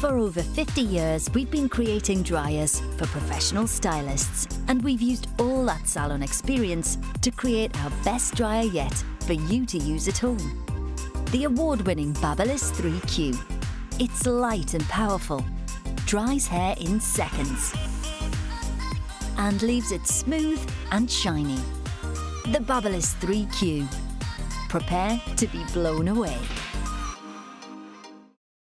For over 50 years, we've been creating dryers for professional stylists, and we've used all that salon experience to create our best dryer yet for you to use at home. The award-winning Babyliss 3Q. It's light and powerful, dries hair in seconds, and leaves it smooth and shiny. The Babyliss 3Q. Prepare to be blown away.